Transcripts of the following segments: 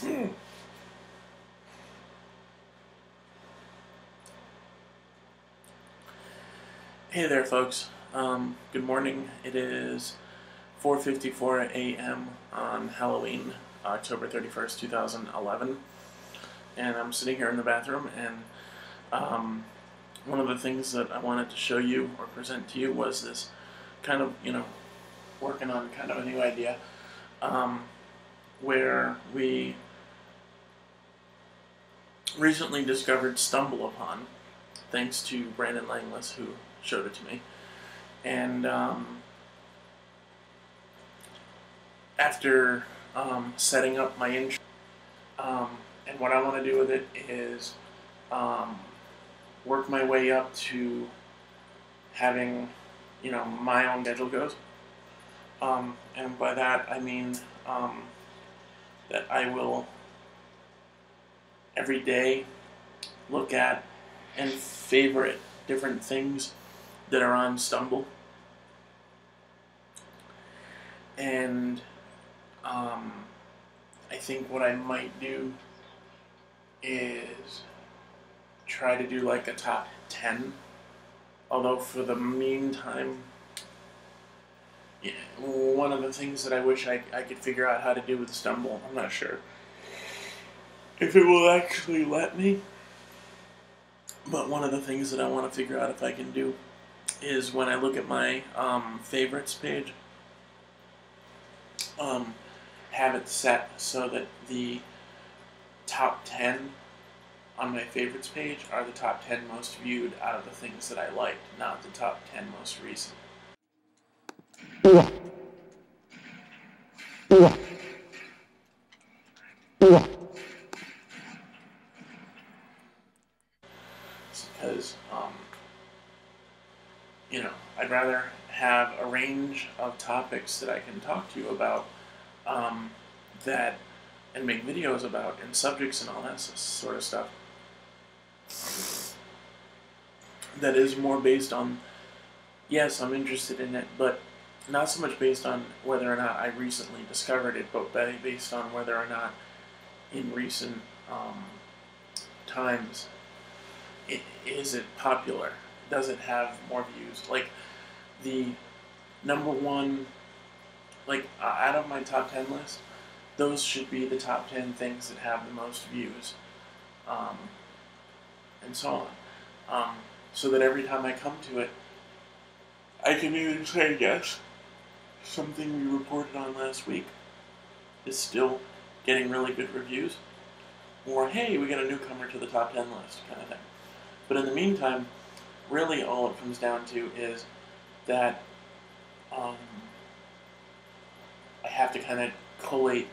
Hey there, folks. Um, good morning. It is 4:54 a.m. on Halloween, October 31st, 2011, and I'm sitting here in the bathroom. And um, one of the things that I wanted to show you or present to you was this kind of, you know, working on kind of a new idea, um, where we recently discovered StumbleUpon, thanks to Brandon Langless, who showed it to me. And um, after um, setting up my intro, um, and what I want to do with it is um, work my way up to having, you know, my own schedule goes. Um, and by that I mean um, that I will every day look at and favorite different things that are on Stumble. And um, I think what I might do is try to do like a top 10. Although for the meantime, yeah, one of the things that I wish I, I could figure out how to do with Stumble, I'm not sure if it will actually let me. But one of the things that I want to figure out if I can do is when I look at my um, favorites page, um, have it set so that the top 10 on my favorites page are the top 10 most viewed out of the things that I liked, not the top 10 most recent. Because um, you know, I'd rather have a range of topics that I can talk to you about um, that and make videos about and subjects and all that sort of stuff that is more based on yes i'm interested in it but not so much based on whether or not i recently discovered it but based on whether or not in recent um, times it, is it popular does it have more views? Like the number one, like uh, out of my top ten list, those should be the top ten things that have the most views, um, and so on. Um, so that every time I come to it, I can either say yes, something we reported on last week is still getting really good reviews, or hey, we got a newcomer to the top 10 list, kind of thing. But in the meantime, really all it comes down to is that um, I have to kind of collate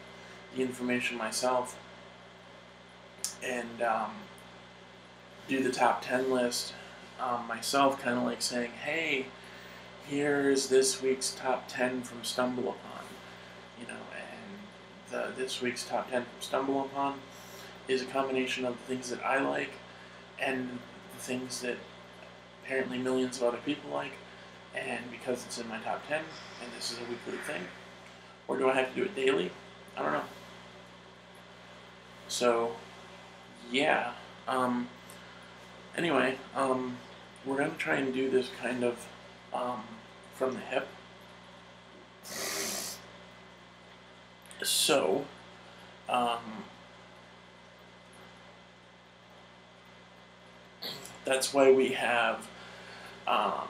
the information myself and um, do the top 10 list um, myself, kind of like saying, hey, here's this week's top 10 from StumbleUpon, you know, and the, this week's top 10 from StumbleUpon is a combination of the things that I like and the things that apparently millions of other people like, and because it's in my top 10, and this is a weekly thing, or do I have to do it daily? I don't know. So, yeah. Um, anyway, um, we're going to try and do this kind of um, from the hip. So, um, that's why we have um,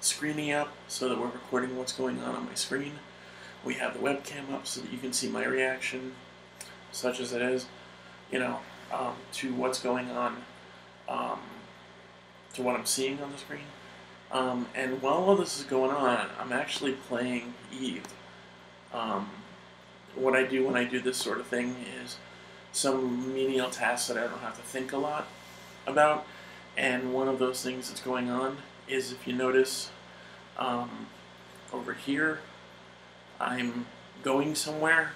screening up so that we're recording what's going on on my screen. We have the webcam up so that you can see my reaction, such as it is, you know, um, to what's going on, um, to what I'm seeing on the screen. Um, and while all this is going on, I'm actually playing Eve. Um, what I do when I do this sort of thing is some menial tasks that I don't have to think a lot about. And one of those things that's going on is if you notice um, over here, I'm going somewhere,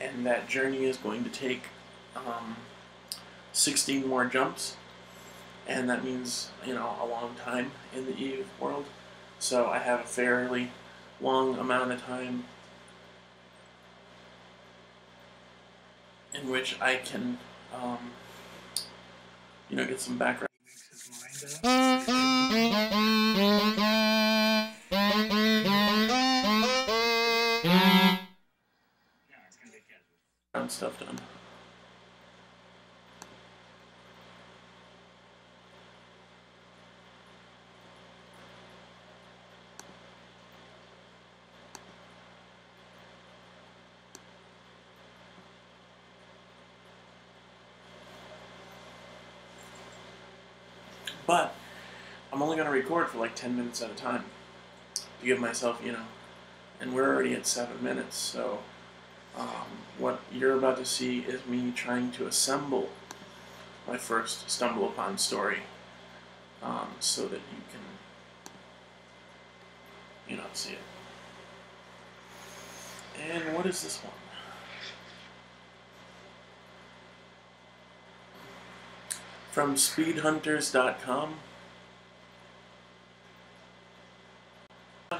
and that journey is going to take um, 16 more jumps, and that means, you know, a long time in the Eve world. So I have a fairly long amount of time in which I can, um, you know, get some background. But I'm only going to record for like 10 minutes at a time to give myself, you know, and we're already at 7 minutes, so um, what you're about to see is me trying to assemble my first Stumble Upon story um, so that you can, you know, see it. And what is this one? From speedhunters.com.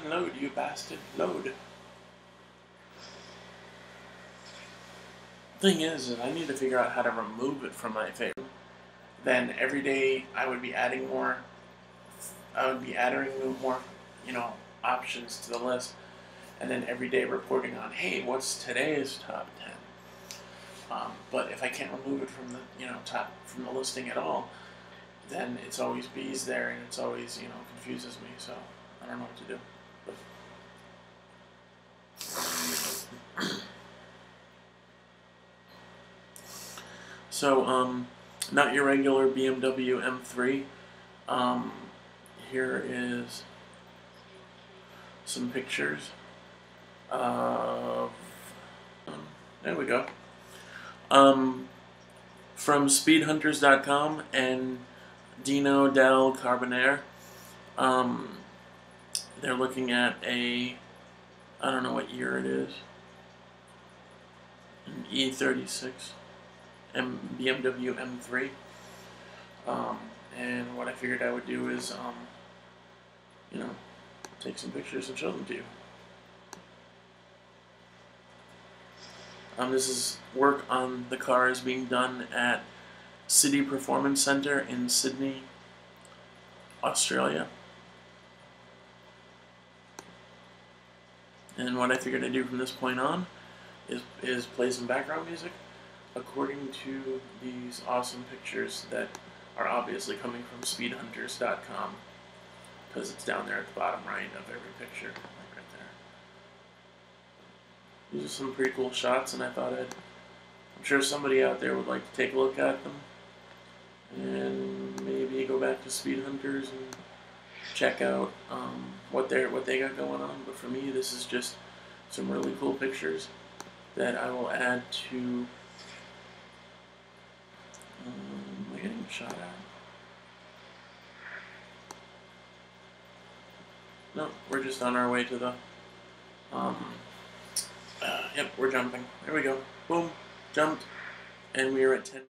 Load, you bastard, load. Thing is, is I need to figure out how to remove it from my favorite. Then every day I would be adding more, I would be adding more, you know, options to the list. And then every day reporting on, hey, what's today's top 10? Um, but if I can't remove it from the you know top from the listing at all, then it's always bees there, and it's always you know confuses me. So I don't know what to do. So um, not your regular BMW M3. Um, here is some pictures of. Um, there we go um, from speedhunters.com and Dino Dalle Carbonare. Um, they're looking at a, I don't know what year it is, an E36 M BMW M3. Um, and what I figured I would do is, um, you know, take some pictures and show them to you. Um, this is work on the car is being done at City Performance Centre in Sydney, Australia. And what I figured I'd do from this point on is, is play some background music according to these awesome pictures that are obviously coming from speedhunters.com because it's down there at the bottom right of every picture. These are some pretty cool shots, and I thought I'd. I'm sure somebody out there would like to take a look at them, and maybe go back to Speed Hunters and check out um, what they're what they got going on. But for me, this is just some really cool pictures that I will add to. Um, am I getting shot at? No, we're just on our way to the. Um, uh, yep, we're jumping. There we go. Boom. Jumped. And we are at 10.